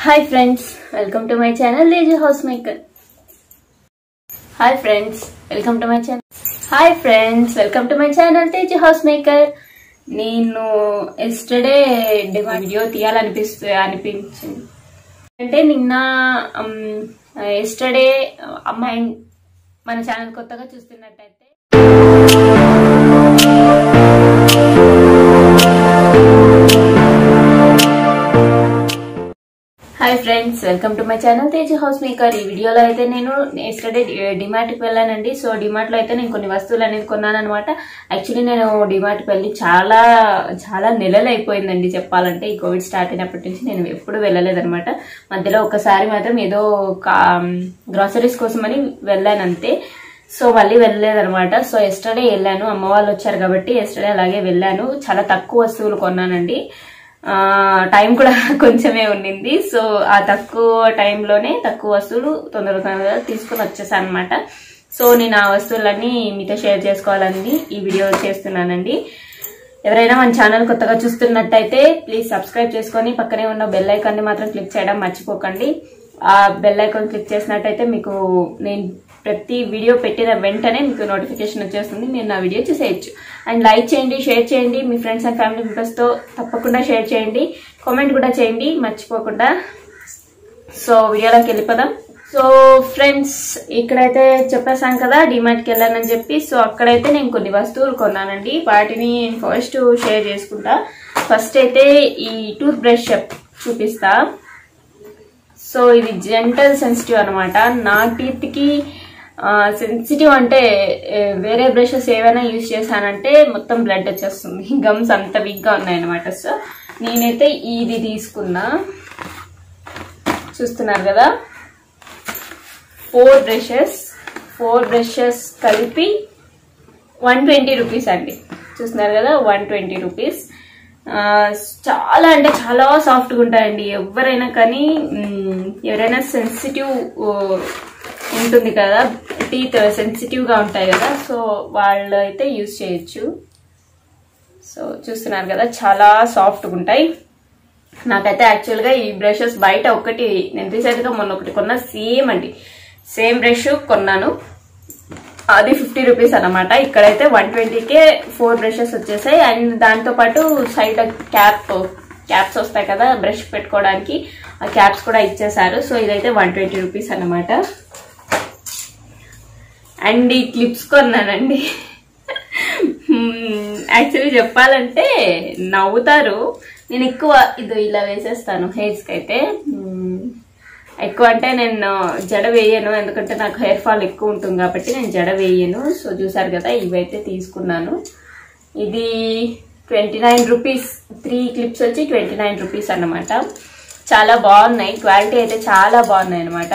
Hi friends welcome to my channel lazy house maker hi friends welcome to my channel hi friends welcome to my channel Teji house maker నేను yesterday video తీయాలనిపిస్తు అనిపించింది. అంటే నిన్న yesterday అమ్మాయి మన channel కొత్తగా చూస్తున్నట్టయితే hi friends welcome to my channel Teja house maker ఈ వీడియోలో అయితే నేను ఎస్టర్డే డిమార్ట్కి eh, వెళ్ళానండి. సో డిమార్ట్లో అయితే నేను కొన్ని వస్తువులు అనేది కొన్నాను అనమాట యాక్చువల్లీ నేను డిమార్ట్కి వెళ్ళి చాలా చాలా నెలలు అయిపోయిందండి చెప్పాలంటే. ఈ కోవిడ్ స్టార్ట్ అయినప్పటి నుంచి నేను ఎప్పుడు వెళ్ళలేదనమాట మధ్యలో ఒకసారి మాత్రం ఏదో గ్రాసరీస్ కోసమని వెళ్ళానంతే వెళ్ళాను అంతే సో మళ్ళీ వెళ్ళలేదనమాట సో ఎస్టర్డే వెళ్ళాను. అమ్మ వాళ్ళు వచ్చారు కాబట్టి ఎస్టర్డే అలాగే వెళ్ళాను. చాలా తక్కువ వస్తువులు కొన్నానండి. టైం కూడా కొంచెమే ఉండింది. సో ఆ తక్కువ టైంలోనే తక్కువ వస్తువులు తొందర తొందరగా తీసుకుని వచ్చేసాను అనమాట సో నేను ఆ వస్తువులన్నీ మీతో షేర్ చేసుకోవాలని ఈ వీడియో చేస్తున్నానండి. ఎవరైనా మన ఛానల్ కొత్తగా చూస్తున్నట్టయితే ప్లీజ్ సబ్స్క్రైబ్ చేసుకొని పక్కనే ఉన్న బెల్ ఐకాన్ని మాత్రం క్లిక్ చేయడం మర్చిపోకండి. ఆ బెల్ ఐకాన్ క్లిక్ చేసినట్టయితే మీకు నేను ప్రతి వీడియో పెట్టిన వెంటనే మీకు నోటిఫికేషన్ వచ్చేస్తుంది. మీరు నా వీడియో చూసేయచ్చు. అండ్ లైక్ చేయండి షేర్ చేయండి. మీ ఫ్రెండ్స్ అండ్ ఫ్యామిలీ మెంబర్స్తో తప్పకుండా షేర్ చేయండి. కామెంట్ కూడా చేయండి. మర్చిపోకుండా. సో వీడియోలోకి వెళ్ళిపోదాం. సో ఫ్రెండ్స్ ఇక్కడైతే చెప్పేసాం కదా డిమార్ట్కి వెళ్ళానని చెప్పి. సో అక్కడైతే నేను కొన్ని వస్తువులు కొన్నానండి. వాటిని ఫస్ట్ షేర్ చేసుకుంటా. ఫస్ట్ అయితే ఈ టూత్ బ్రష్ చూపిస్తా. సో ఇది జెంటల్ సెన్సిటివ్ అనమాట నా టీత్కి సెన్సిటివ్ అంటే వేరే బ్రషెస్ ఏవైనా యూజ్ చేశానంటే మొత్తం బ్లడ్ వచ్చేస్తుంది. గమ్స్ అంత వీక్గా ఉన్నాయన్నమాట. సో నేనైతే ఇది తీసుకున్నా. చూస్తున్నారు కదా? ఫోర్ బ్రషెస్ ఫోర్ బ్రషెస్ కలిపి వన్ ట్వంటీ రూపీస్ అండి. చూస్తున్నారు కదా? వన్ ట్వంటీ రూపీస్ చాలా అంటే చాలా సాఫ్ట్గా ఉంటాయండి. ఎవరైనా కానీ ఎవరైనా సెన్సిటివ్ ఉంటుంది కదా? టీత్ సెన్సిటివ్గా ఉంటాయి కదా సో వాళ్ళు అయితే యూజ్ చేయొచ్చు. సో చూస్తున్నారు కదా చాలా సాఫ్ట్గా ఉంటాయి. నాకైతే యాక్చువల్గా ఈ బ్రషెస్ బయట ఒకటి నేను రీసెంట్గా మొన్న ఒకటి కొన్నా సేమ్ అండి. సేమ్ బ్రష్ కొన్నాను. అది ఫిఫ్టీ రూపీస్ అనమాట ఇక్కడైతే వన్ ట్వంటీకే ఫోర్ బ్రషెస్ వచ్చేసాయి. అండ్ దాంతో పాటు సైడ్ క్యాప్ క్యాప్స్ వస్తాయి కదా బ్రష్ పెట్టుకోవడానికి. ఆ క్యాప్స్ కూడా ఇచ్చేసారు సో ఇదైతే వన్ ట్వంటీ రూపీస్ అనమాట అండ్ ఈ క్లిప్స్ కొన్నానండి. యాక్చువల్లీ చెప్పాలంటే నవ్వుతారు. నేను ఎక్కువ ఇది ఇలా వేసేస్తాను హెయిర్స్కి అయితే. ఎక్కువ అంటే నేను జడ వేయను ఎందుకంటే నాకు హెయిర్ ఫాల్ ఎక్కువ ఉంటుంది కాబట్టి నేను జడ వేయను. సో చూసారు కదా ఇవైతే తీసుకున్నాను. ఇది twenty nine rupees three clips వచ్చి ట్వంటీ నైన్ రూపీస్ అన్నమాట. చాలా బాగున్నాయి. క్వాలిటీ అయితే చాలా బాగున్నాయి అనమాట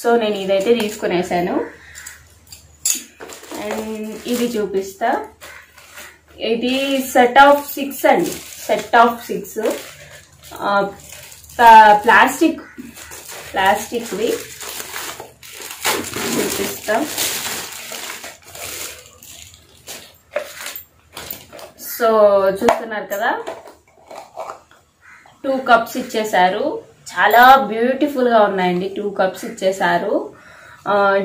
సో నేను ఇదైతే తీసుకునేసాను. ఇది చూపిస్తా. ఇది సెట్ ఆఫ్ సిక్స్ అండి. సెట్ ఆఫ్ సిక్స్ ప్లాస్టిక్ ప్లాస్టిక్వి. చూపిస్తా. సో చూస్తున్నారు కదా? టూ కప్స్ ఇచ్చేసారు చాలా బ్యూటిఫుల్గా ఉన్నాయండి. టూ కప్స్ ఇచ్చేసారు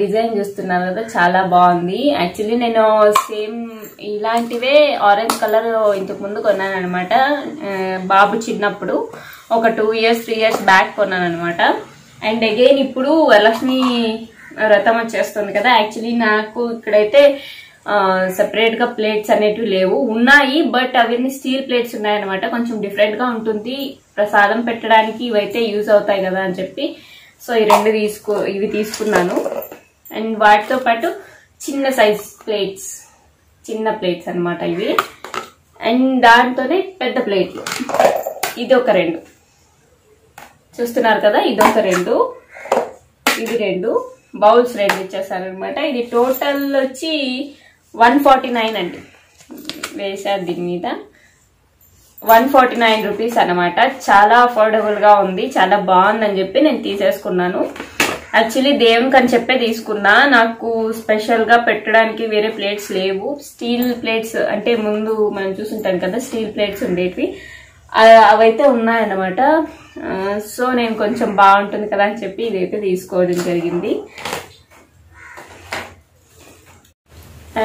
డిజైన్ చూస్తున్నారు కదా చాలా బాగుంది. యాక్చువల్లీ నేను సేమ్ ఇలాంటివే ఆరెంజ్ కలర్ ఇంతకుముందు కొన్నాను అనమాట బాబు చిన్నప్పుడు ఒక two years three years back కొన్నాను అనమాట అండ్ అగైన్ ఇప్పుడు వరలక్ష్మి వ్రతం వచ్చేస్తుంది కదా. యాక్చువల్లీ నాకు ఇక్కడైతే సపరేట్గా ప్లేట్స్ అనేటివి లేవు. ఉన్నాయి బట్ అవన్నీ స్టీల్ ప్లేట్స్ ఉన్నాయన్నమాట. కొంచెం డిఫరెంట్గా ఉంటుంది. ప్రసాదం పెట్టడానికి ఇవైతే యూజ్ అవుతాయి కదా అని చెప్పి సో ఈ రెండు తీసుకో ఇవి తీసుకున్నాను. అండ్ వాటితో పాటు చిన్న సైజ్ ప్లేట్స్ చిన్న ప్లేట్స్ అన్నమాట ఇవి. అండ్ దాంతోనే పెద్ద ప్లేట్లు. ఇది ఒక రెండు. చూస్తున్నారు కదా ఇది ఒక రెండు. ఇది రెండు. బౌల్స్ రెండు ఇచ్చేసారు అనమాట ఇది టోటల్ వచ్చి వన్ ఫార్టీ నైన్ అండి. వేశారు దీని మీద. వన్ ఫార్టీ నైన్ రూపీస్ అనమాట చాలా అఫోర్డబుల్గా ఉంది. చాలా బాగుందని చెప్పి నేను తీసేసుకున్నాను. యాక్చువల్లీ దేవునికి అని చెప్పే తీసుకున్నా. నాకు స్పెషల్గా పెట్టడానికి వేరే ప్లేట్స్ లేవు. స్టీల్ ప్లేట్స్ అంటే ముందు మనం చూసుంటాం కదా స్టీల్ ప్లేట్స్ ఉండేటివి. అవైతే ఉన్నాయన్నమాట. సో నేను కొంచెం బాగుంటుంది కదా అని చెప్పి ఇదైతే తీసుకోవడం జరిగింది.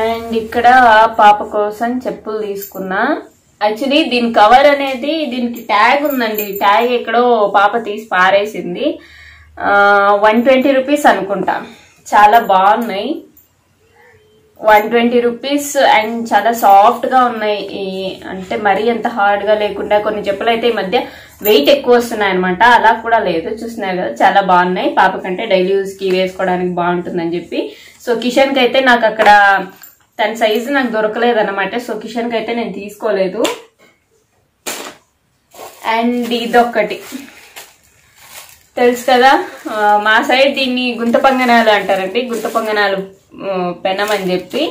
అండ్ ఇక్కడ పాప కోసం చెప్పులు తీసుకున్నా. యాక్చువల్లీ దీని కవర్ అనేది దీనికి ట్యాగ్ ఉందండి. ట్యాగ్ ఎక్కడో పాప తీసి పారేసింది. వన్ ట్వంటీ రూపీస్ అనుకుంటా. చాలా బాగున్నాయి. వన్ ట్వంటీ రూపీస్ అండ్ చాలా సాఫ్ట్గా ఉన్నాయి. అంటే మరీ అంత హార్డ్గా లేకుండా కొన్ని చెప్పులు అయితే ఈ మధ్య వెయిట్ ఎక్కువ వస్తున్నాయి అనమాట అలా కూడా లేదు. చూస్తున్నారు కదా చాలా బాగున్నాయి. పాప కంటే డైలీ యూస్కి వేసుకోవడానికి బాగుంటుందని చెప్పి. సో కిషన్కి అయితే నాకు అక్కడ తన సైజు నాకు దొరకలేదు అనమాట సో కిషన్ అయితే నేను తీసుకోలేదు. అండ్ ఇదొక్కటి. తెలుసు కదా మా సైడ్ దీన్ని గుంత పొంగనాలు అంటారండి. గుంత పొంగనాలు పెనం అని చెప్పి.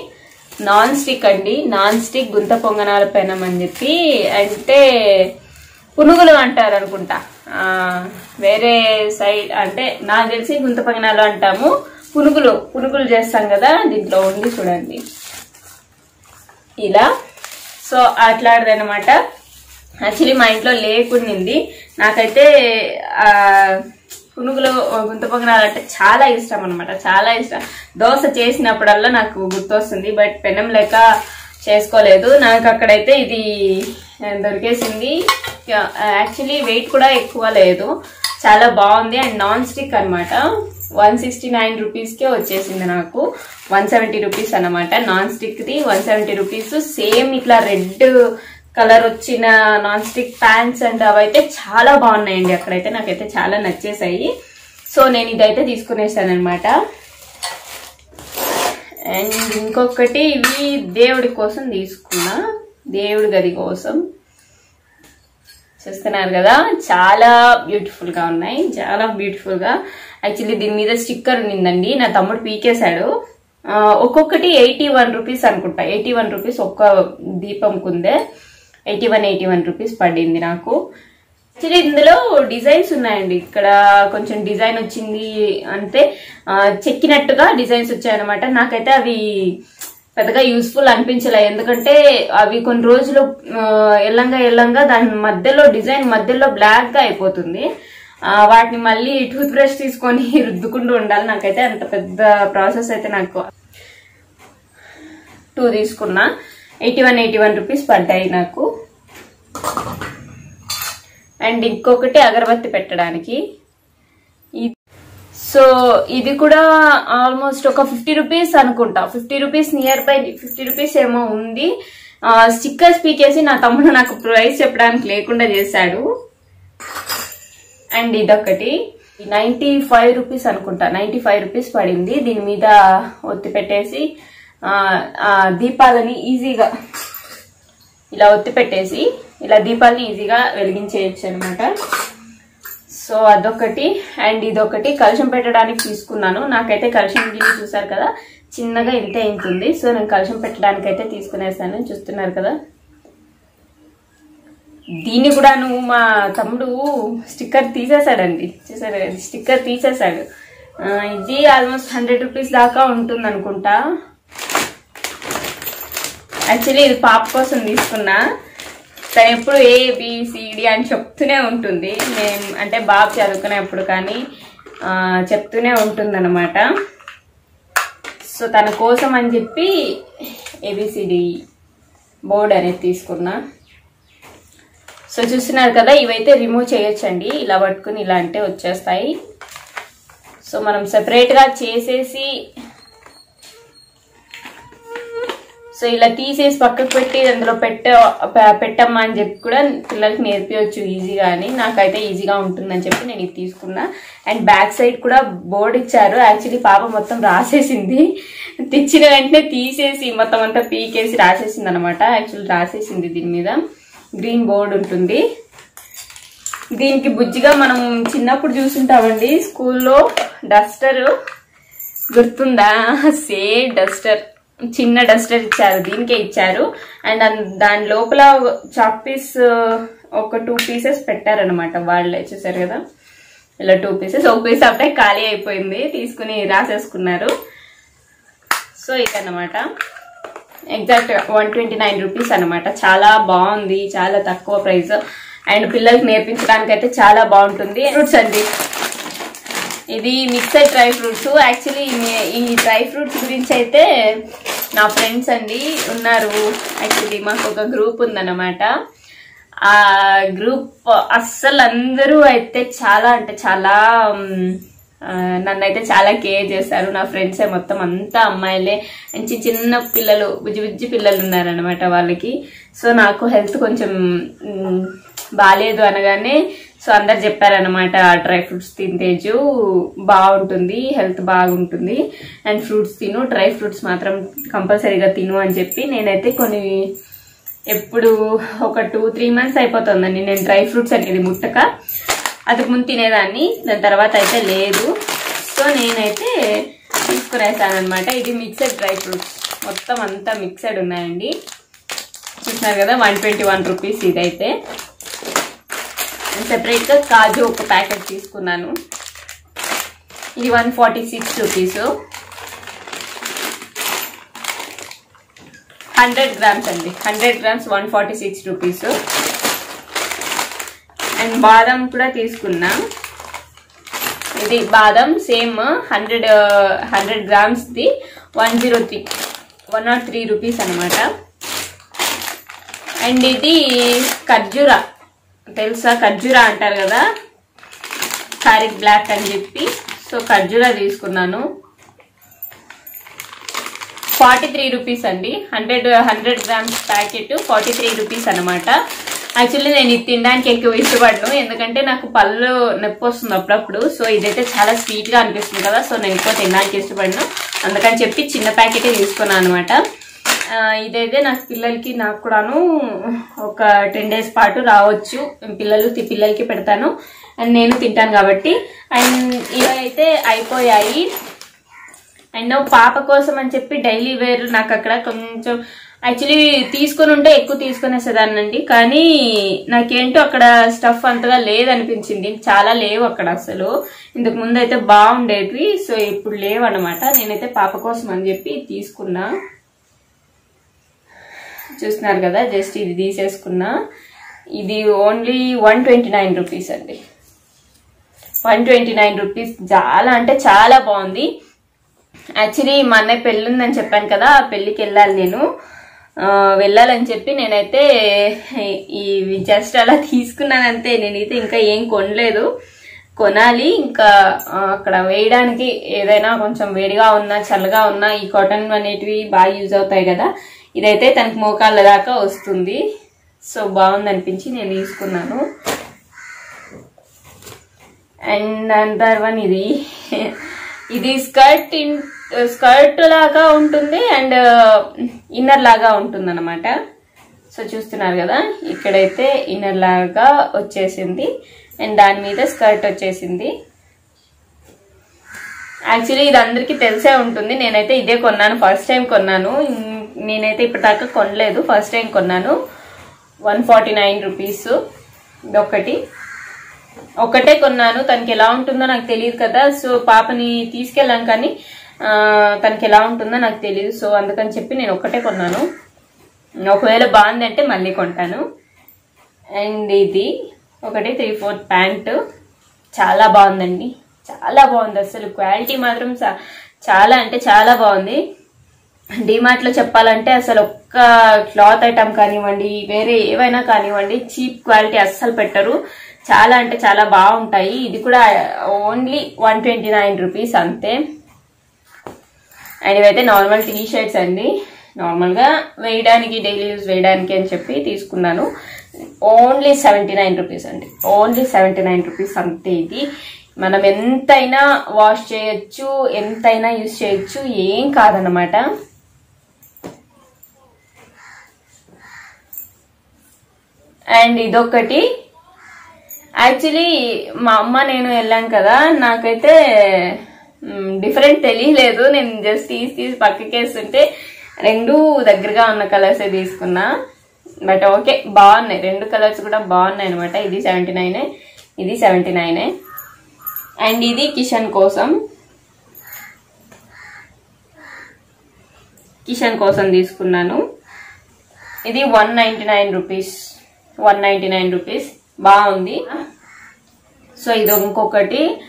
నాన్ స్టిక్ అండి. నాన్ స్టిక్ గుంత పొంగనాలు పెనం అని చెప్పి. అంటే పునుగులు అంటారు అనుకుంటా వేరే సైడ్ అంటే నాకు తెలిసి గుంత పొంగనాలు అంటాము. పునుగులు పునుగులు చేస్తాం కదా దీంట్లో ఉంది చూడండి. ఇలా. సో అట్లాడదనమాట యాక్చువల్లీ మా ఇంట్లో లేకుండింది. నాకైతే పునుగులు గుంత పొంగనాలు అంటే చాలా ఇష్టం అనమాట చాలా ఇష్టం. దోశ చేసినప్పుడల్లా నాకు గుర్తొస్తుంది బట్ పెనం లేక చేసుకోలేదు. నాకు అక్కడైతే ఇది దొరికేసింది. యాక్చువల్లీ వెయిట్ కూడా ఎక్కువ లేదు. చాలా బాగుంది. అండ్ నాన్ స్టిక్ అనమాట వన్ సిక్స్టీ నైన్ రూపీస్కే వచ్చేసింది నాకు. వన్ సెవెంటీ రూపీస్ అనమాట నాన్ స్టిక్ది వన్ సెవెంటీ రూపీస్. సేమ్ ఇట్లా రెడ్ కలర్ వచ్చిన నాన్ స్టిక్ ప్యాంట్స్ అండ్ అవైతే చాలా బాగున్నాయండి. అక్కడైతే నాకైతే చాలా నచ్చేసాయి. సో నేను ఇదైతే తీసుకునేసానమాట అండ్ ఇంకొకటి ఇవి దేవుడి కోసం తీసుకున్నా. దేవుడి గది కోసం. చూస్తున్నారు కదా చాలా బ్యూటిఫుల్గా ఉన్నాయి చాలా బ్యూటిఫుల్గా యాక్చువల్లీ దీని మీద స్టిక్కర్ ఉన్నిందండి నా తమ్ముడు పీకేశాడు. ఒక్కొక్కటి ఎయిటీ వన్ రూపీస్ అనుకుంటా. ఎయిటీ వన్ రూపీస్ ఒక్క దీపం కుందే. Eighty one eighty one rupees పడింది నాకు. యాక్చువల్లీ ఇందులో డిజైన్స్ ఉన్నాయండి. ఇక్కడ కొంచెం డిజైన్ వచ్చింది అంటే చెక్కినట్టుగా డిజైన్స్ వచ్చాయన్నమాట. నాకైతే అవి పెద్దగా యూస్ఫుల్ అనిపించలే. ఎందుకంటే అవి కొన్ని రోజులు ఎల్లంగా ఎల్లంగా దాని మధ్యలో డిజైన్ మధ్యలో బ్లాక్గా అయిపోతుంది. వాటిని మళ్ళీ టూత్ బ్రష్ తీసుకొని రుద్దుకుంటూ ఉండాలి. నాకైతే అంత పెద్ద ప్రాసెస్ అయితే నాకు టూ తీసుకున్నా. Eighty one eighty one rupees పడ్డాయి నాకు. అండ్ ఇంకొకటి అగరబత్తి పెట్టడానికి. సో ఇది కూడా ఆల్మోస్ట్ ఒక ఫిఫ్టీ రూపీస్ అనుకుంటా. Fifty rupees near by fifty rupees ఏమో ఉంది. స్టిక్కర్స్ పీకేసి నా తమ్ముడు నాకు ప్రైస్ చెప్పడానికి లేకుండా చేశాడు. అండ్ ఇదొకటి నైంటీ ఫైవ్ రూపీస్ అనుకుంటా. నైంటీ ఫైవ్ రూపీస్ పడింది. దీని మీద ఒత్తి పెట్టేసి దీపాలని ఈజీగా ఇలా ఒత్తి పెట్టేసి ఇలా దీపాలని ఈజీగా వెలిగించేయచ్చు అనమాట సో అదొకటి. అండ్ ఇదొకటి కలుషం పెట్టడానికి తీసుకున్నాను. నాకైతే కలుషం గిన్నె చూసారు కదా? చిన్నగా ఇంత అయింది సో నేను కలుషం పెట్టడానికి అయితే తీసుకునేసాను. చూస్తున్నారు కదా? దీన్ని కూడా నువ్వు మా తమ్ముడు స్టిక్కర్ తీసేసాడండి చూసారు? కదా స్టిక్కర్ తీసేసాడు ఇది ఆల్మోస్ట్ హండ్రెడ్ రూపీస్ దాకా ఉంటుంది అనుకుంటా యాక్చువల్లీ ఇది పాప కోసం తీసుకున్నా. తను ఎప్పుడు ఏబిసిడి అని చెప్తూనే ఉంటుంది. మేము అంటే బాబు చదువుకునేప్పుడు కానీ చెప్తూనే ఉంటుందన్నమాట. సో తన కోసం అని చెప్పి ఏబిసిడి బోర్డ్ అనేది తీసుకున్నా. సో చూస్తున్నారు కదా ఇవైతే రిమూవ్ చేయొచ్చండి. ఇలా పట్టుకుని ఇలా అంటే వచ్చేస్తాయి. సో మనం సపరేట్గా చేసేసి సో ఇలా తీసేసి పక్కకు పెట్టి అందులో పెట్ట పెట్టమ్మా అని చెప్పి కూడా పిల్లలకి నేర్పించవచ్చు ఈజీగా అని. నాకైతే ఈజీగా ఉంటుందని చెప్పి నేను ఇది తీసుకున్నా. అండ్ బ్యాక్ సైడ్ కూడా బోర్డు ఇచ్చారు. యాక్చువల్లీ పాప మొత్తం రాసేసింది. తెచ్చిన వెంటనే తీసేసి మొత్తం అంతా పీకేసి రాసేసింది అనమాట యాక్చువల్లీ రాసేసింది దీని మీద. గ్రీన్ బోర్డు ఉంటుంది. దీనికి బుజ్జిగా మనం చిన్నప్పుడు చూసుంటామండి. స్కూల్లో డస్టర్ గుర్తుందా? Same Duster. చిన్న డస్టర్ ఇచ్చారు దీనికే ఇచ్చారు. అండ్ దాని లోపల చాక్ పీస్ ఒక టూ పీసెస్ పెట్టారనమాట వాళ్ళే చూసారు కదా? ఇలా టూ పీసెస్ ఒక పీస్ అప్పుడే ఖాళీ అయిపోయింది. తీసుకుని రాసేసుకున్నారు. సో ఇదన్నమాట. Exact one twenty nine rupees అనమాట చాలా బాగుంది. చాలా తక్కువ ప్రైస్ అండ్ పిల్లలకి నేర్పించడానికి అయితే చాలా బాగుంటుంది. ఫ్రూట్స్ అండి. ఇది మిక్సర్ డ్రై ఫ్రూట్స్. యాక్చువల్లీ ఈ డ్రై ఫ్రూట్స్ గురించి అయితే నా ఫ్రెండ్స్ అండి ఉన్నారు. యాక్చువల్లీ మాకు ఒక గ్రూప్ ఉందన్నమాట. ఆ గ్రూప్ అస్సలు అందరూ అయితే చాలా అంటే చాలా నన్నైతే చాలా కేర్ చేశారు. నా ఫ్రెండ్సే మొత్తం అంతా అమ్మాయిలే. మంచి చిన్న పిల్లలు బుజ్జి బుజ్జి పిల్లలు ఉన్నారనమాట వాళ్ళకి. సో నాకు హెల్త్ కొంచెం బాగాలేదు అనగానే సో అందరు చెప్పారనమాట డ్రై ఫ్రూట్స్ తింటేజు బాగుంటుంది హెల్త్ బాగుంటుంది. అండ్ ఫ్రూట్స్ తిను డ్రై ఫ్రూట్స్ మాత్రం కంపల్సరీగా తిను అని చెప్పి నేనైతే కొన్ని ఎప్పుడు ఒక టూ త్రీ మంత్స్ అయిపోతుందండి. నేను డ్రై ఫ్రూట్స్ అనేది ముట్టక అది ముందు తినేదాన్ని దాని తర్వాత అయితే లేదు. సో నేనైతే తీసుకునేసాను అనమాట ఇది మిక్సెడ్ డ్రై ఫ్రూట్స్. మొత్తం అంతా మిక్సెడ్ ఉన్నాయండి. చూసినారు కదా వన్ ట్వంటీ వన్ రూపీస్ ఇదైతే. సెపరేట్గా కాజు ఒక ప్యాకెట్ తీసుకున్నాను. ఇది one forty six rupees hundred grams అండి. Hundred grams one forty six rupees and బాదం కూడా తీసుకున్నా. ఇది బాదం same hundred hundred గ్రామ్స్ది one zero three one not three rupees అనమాట అండ్ ఇది ఖర్జూరా. తెలుసా? ఖర్జూరా అంటారు కదా? కారిక్ బ్లాక్ అని చెప్పి. సో ఖర్జూరా తీసుకున్నాను. ఫార్టీ త్రీ రూపీస్ అండి. Hundred hundred grams packet forty three rupees అనమాట యాక్చువల్లీ నేను ఇది తినడానికి ఎక్కువ ఇష్టపడను. ఎందుకంటే నాకు పళ్ళు నొప్పి వస్తుంది అప్పుడప్పుడు. సో ఇదైతే చాలా స్వీట్గా అనిపిస్తుంది కదా. సో నేను ఎక్కువ తినడానికి ఇష్టపడను. అందుకని చెప్పి చిన్న ప్యాకెటే తీసుకున్నాను అనమాట ఇదైతే నాకు పిల్లలకి నాకు కూడాను ఒక టెన్ డేస్ పాటు రావచ్చు. పిల్లలు పిల్లలకి పెడతాను. అండ్ నేను తింటాను కాబట్టి. అండ్ ఇవైతే అయిపోయాయి. అండ్ పాప కోసం అని చెప్పి డైలీ వేర్ నాకు అక్కడ కొంచెం యాక్చువల్లీ తీసుకొని ఉంటే ఎక్కువ తీసుకునేసేదాన్నండి. కానీ నాకేంటో అక్కడ స్టఫ్ అంతగా లేదనిపించింది. చాలా లేవు అక్కడ అసలు. ఇంతకు ముందు అయితే బాగుండేవి సో ఇప్పుడు లేవు అనమాట నేనైతే పాప కోసం అని చెప్పి తీసుకున్నా. చూస్తున్నారు కదా జస్ట్ ఇది తీసేసుకున్నా. ఇది only one twenty nine rupees అండి. వన్ ట్వంటీ నైన్ రూపీస్ చాలా అంటే చాలా బాగుంది. యాక్చువల్లీ మా అన్నయ్య పెళ్ళి ఉందని చెప్పాను కదా ఆ పెళ్ళికి వెళ్ళాలి నేను. వెళ్ళాలని చెప్పి నేనైతే ఈ జస్ట్ అలా తీసుకున్నాను అంతే. నేనైతే ఇంకా ఏం కొనలేదు. కొనాలి ఇంకా అక్కడ వేయడానికి ఏదైనా కొంచెం వేడిగా ఉన్నా చల్లగా ఉన్నా ఈ కాటన్ అనేటివి బాగా యూజ్ అవుతాయి కదా. ఇదైతే తనకి మోకాళ్ళ దాకా వస్తుంది. సో బాగుంది అనిపించి నేను తీసుకున్నాను. అండ్ అండర్ వన్ ఇది. ఇది స్కర్ట్ ఇన్ స్కర్ట్ లాగా ఉంటుంది అండ్ ఇన్నర్ లాగా ఉంటుంది అనమాట సో చూస్తున్నారు కదా ఇక్కడైతే ఇన్నర్ లాగా వచ్చేసింది. అండ్ దాని మీద స్కర్ట్ వచ్చేసింది. యాక్చువల్లీ ఇది అందరికీ తెలిసే ఉంటుంది. నేనైతే ఇదే కొన్నాను. ఫస్ట్ టైం కొన్నాను. నేనైతే ఇప్పటిదాకా కొనలేదు. ఫస్ట్ టైం కొన్నాను. వన్ ఫార్టీ నైన్ రూపీస్ ఇది ఒకటి ఒకటే కొన్నాను. తనకి ఎలా ఉంటుందో నాకు తెలియదు కదా. సో పాపని తీసుకెళ్ళాం కానీ తనకి ఎలా ఉంటుందో నాకు తెలియదు. సో అందుకని చెప్పి నేను ఒకటే కొన్నాను. ఒకవేళ బాగుందంటే మళ్ళీ కొంటాను. అండ్ ఇది ఒకటి త్రీ ఫోర్త్ ప్యాంటు. చాలా బాగుందండి. చాలా బాగుంది అసలు క్వాలిటీ మాత్రం చాలా అంటే చాలా బాగుంది. డిమార్ట్లో చెప్పాలంటే అసలు ఒక్క క్లాత్ ఐటమ్ కానివ్వండి వేరే ఏవైనా కానివ్వండి చీప్ క్వాలిటీ అస్సలు పెట్టరు. చాలా అంటే చాలా బాగుంటాయి. ఇది కూడా only one twenty nine rupees అంతే. అండ్ ఇవైతే నార్మల్ టీ షర్ట్స్ అండి. నార్మల్గా వేయడానికి డైలీ యూజ్ వేయడానికి అని చెప్పి తీసుకున్నాను. ఓన్లీ సెవెంటీ నైన్ రూపీస్ అండి. ఓన్లీ సెవెంటీ నైన్ రూపీస్ అంతే ఇది. మనం ఎంతైనా వాష్ చేయొచ్చు ఎంతైనా యూజ్ చేయొచ్చు ఏం కాదనమాట అండ్ ఇదొకటి యాక్చువల్లీ మా అమ్మ నేను వెళ్ళాం కదా నాకైతే డిఫరెంట్ తెలియలేదు. నేను జస్ట్ తీసి తీసి పక్కకేస్తుంటే రెండు దగ్గరగా ఉన్న కలర్సే తీసుకున్నా. బట్ ఓకే బాగున్నాయి. రెండు కలర్స్ కూడా బాగున్నాయి అనమాట ఇది సెవెంటీ నైనే ఇది సెవెంటీ నైనే. అండ్ ఇది కిషన్ కోసం. కిషన్ కోసం తీసుకున్నాను. ఇది one ninety nine rupees. One ninety nine rupees. బాగుంది. సో ఇది ఇంకొకటి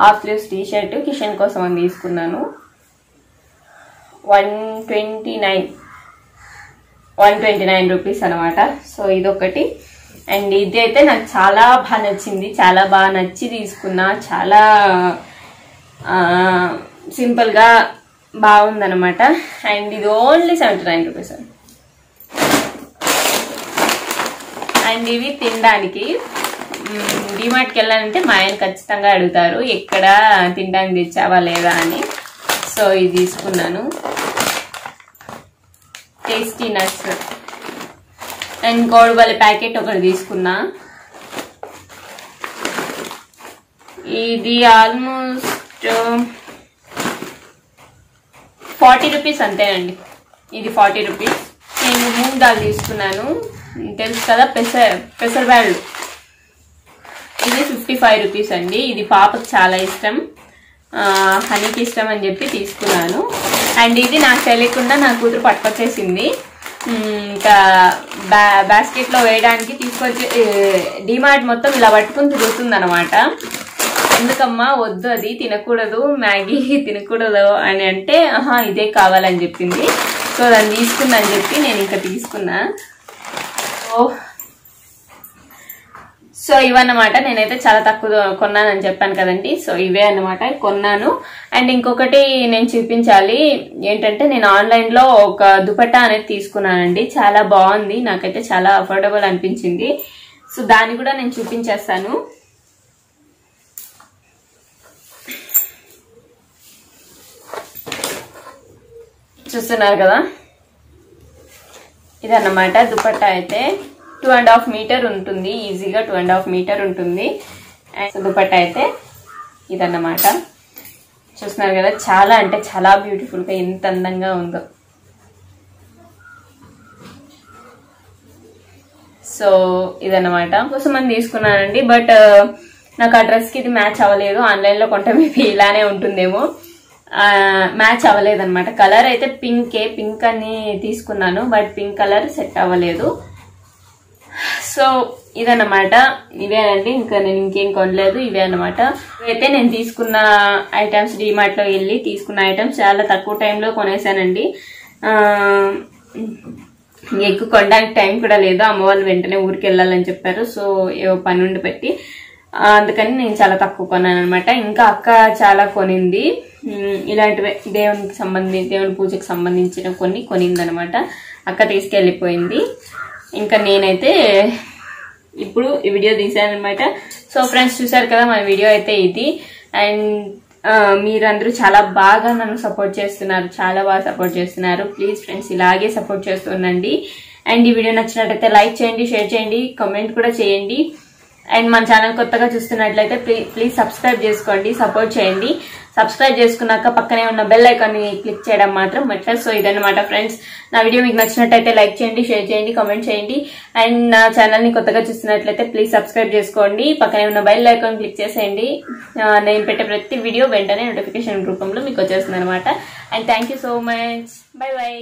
half sleeves T shirt Kishan కోసం అని తీసుకున్నాను. One twenty nine. One twenty nine rupees అనమాట సో ఇదొకటి. అండ్ ఇది అయితే నాకు చాలా బాగా నచ్చింది. చాలా బాగా నచ్చి తీసుకున్నా. చాలా సింపుల్గా బాగుందనమాట అండ్ ఇది only seventy nine rupees and. ఇవి తినడానికి డిమార్ట్కి వెళ్ళాలంటే మా ఆయన ఖచ్చితంగా అడుగుతారు ఎక్కడ తినడానికి తెచ్చావా లేదా అని. సో ఇది తీసుకున్నాను. టేస్టీ నట్స్ అండ్ కోడిబల్లి ప్యాకెట్ ఒకటి తీసుకున్నా. ఇది ఆల్మోస్ట్ um, ఫార్టీ రూపీస్ అంతేనండి. ఇది ఫార్టీ రూపీస్. నేను మూంగ్ దాల్ తీసుకున్నాను. తెలుసు కదా పెసర్ పెసర్ బ్యాళ్ళు ఇది ఫిఫ్టీ ఫైవ్ రూపీస్ అండి. ఇది పాపకు చాలా ఇష్టం. హనీకి ఇష్టం అని చెప్పి తీసుకున్నాను. అండ్ ఇది నాకు తెలియకుండా నా కూతురు పట్టుకొచ్చేసింది. ఇంకా బ్యా బాస్కెట్లో వేయడానికి తీసుకొచ్చి డిమార్ట్ మొత్తం ఇలా పట్టుకుని తిరుగుతుంది అనమాట ఎందుకమ్మా వద్దు అది తినకూడదు మ్యాగీ తినకూడదు అని అంటే ఆహా ఇదే కావాలని చెప్పింది. సో దాన్ని తీసుకుందని అని చెప్పి నేను ఇంకా తీసుకున్నా. ఓ సో ఇవన్నమాట. నేనైతే చాలా తక్కువ కొన్నానని చెప్పాను కదండి. సో ఇవే అన్నమాట. కొన్నాను. అండ్ ఇంకొకటి నేను చూపించాలి ఏంటంటే నేను ఆన్లైన్లో ఒక దుపట్టా అనేది తీసుకున్నానండి. చాలా బాగుంది. నాకైతే చాలా అఫోర్డబుల్ అనిపించింది. సో దాన్ని కూడా నేను చూపించేస్తాను. చూస్తున్నారు కదా? ఇదన్నమాట దుపట్టా అయితే. టూ అండ్ హాఫ్ మీటర్ ఉంటుంది. ఈజీగా టూ అండ్ హాఫ్ మీటర్ ఉంటుంది. అండ్ దుపట్టా అయితే ఇదన్నమాట. చూస్తున్నారు కదా చాలా అంటే చాలా బ్యూటిఫుల్గా ఎంత అందంగా ఉందో. సో ఇదన్నమాట. కోసం అని తీసుకున్నానండి బట్ uh, నాకు ఆ డ్రెస్కి ఇది మ్యాచ్ అవ్వలేదు. ఆన్లైన్లో కొంటే మేబీ ఇలానే ఉంటుందేమో. మ్యాచ్ అవ్వలేదు అనమాట కలర్ అయితే పింకే పింక్ అని తీసుకున్నాను బట్ పింక్ కలర్ సెట్ అవ్వలేదు. సో ఇదన్నమాట. ఇవేనండి. ఇంకా నేను ఇంకేం కొనలేదు. ఇవే అనమాట అయితే నేను తీసుకున్న ఐటమ్స్ డిమార్ట్లో వెళ్ళి తీసుకున్న ఐటమ్స్ చాలా తక్కువ టైంలో కొనేసానండి. ఎక్కువ కొనడానికి టైం కూడా లేదు. అమ్మ వాళ్ళు వెంటనే ఊరికి వెళ్ళాలని చెప్పారు. సో ఏవో పని ఉండి పెట్టి. అందుకని నేను చాలా తక్కువ కొన్నాను అనమాట ఇంకా అక్క చాలా కొనింది. ఇలాంటివి ఇలాంటివే దేవునికి సంబంధించి దేవుని పూజకి సంబంధించిన కొన్ని కొనింది అనమాట అక్క తీసుకెళ్ళిపోయింది. ఇంకా నేనైతే ఇప్పుడు ఈ వీడియో తీసాను అనమాట సో ఫ్రెండ్స్ చూసారు కదా మన వీడియో అయితే ఇది. అండ్ మీరందరూ చాలా బాగా నన్ను సపోర్ట్ చేస్తున్నారు. చాలా బాగా సపోర్ట్ చేస్తున్నారు. ప్లీజ్ ఫ్రెండ్స్ ఇలాగే సపోర్ట్ చేస్తుండండి అండ్ ఈ వీడియో నచ్చినట్టయితే లైక్ చేయండి షేర్ చేయండి కమెంట్ కూడా చేయండి. అండ్ మన ఛానల్ కొత్తగా చూస్తున్నట్లయితే ప్లీజ్ ప్లీజ్ సబ్స్క్రైబ్ చేసుకోండి సపోర్ట్ చేయండి. సబ్స్క్రైబ్ చేసుకున్నాక పక్కనే ఉన్న బెల్ ఐకాన్ని క్లిక్ చేయడం మాత్రం మర్చిపోయి సో ఇదన్నమాట ఫ్రెండ్స్. నా వీడియో మీకు నచ్చినట్టయితే లైక్ చేయండి షేర్ చేయండి కామెంట్ చేయండి. అండ్ నా ఛానల్ని కొత్తగా చూస్తున్నట్లయితే ప్లీజ్ సబ్స్క్రైబ్ చేసుకోండి. పక్కనే ఉన్న బెల్ ఐకాన్ క్లిక్ చేసేయండి. నేను పెట్టే ప్రతి వీడియో వెంటనే నోటిఫికేషన్ రూపంలో మీకు వచ్చేస్తుంది అనమాట and thank you so much. Bye bye.